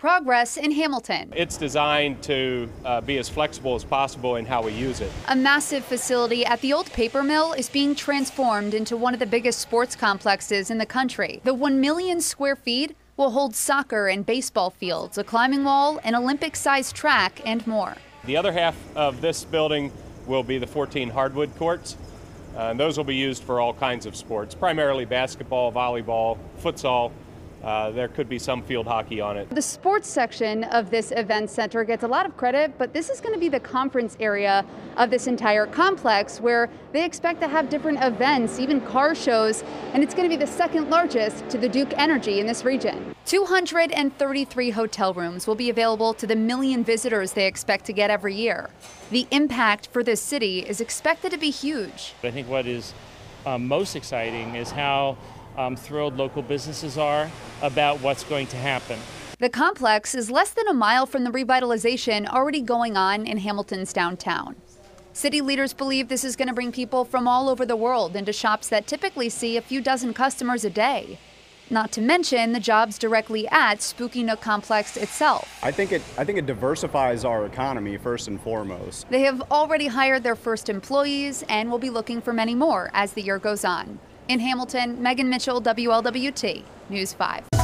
Progress in Hamilton. It's designed to uh, be as flexible as possible in how we use it. A massive facility at the old paper mill is being transformed into one of the biggest sports complexes in the country. The 1 million square feet will hold soccer and baseball fields, a climbing wall, an Olympic sized track, and more. The other half of this building will be the 14 hardwood courts. Uh, and those will be used for all kinds of sports, primarily basketball, volleyball, futsal, uh, there could be some field hockey on it. The sports section of this event center gets a lot of credit, but this is going to be the conference area of this entire complex where they expect to have different events, even car shows, and it's going to be the second largest to the Duke Energy in this region. 233 hotel rooms will be available to the million visitors they expect to get every year. The impact for this city is expected to be huge. I think what is um, most exciting is how um, thrilled local businesses are about what's going to happen. The complex is less than a mile from the revitalization already going on in Hamilton's downtown. City leaders believe this is going to bring people from all over the world into shops that typically see a few dozen customers a day. Not to mention the jobs directly at Spooky Nook Complex itself. I think it I think it diversifies our economy first and foremost. They have already hired their first employees and will be looking for many more as the year goes on. In Hamilton, Megan Mitchell, WLWT, News 5.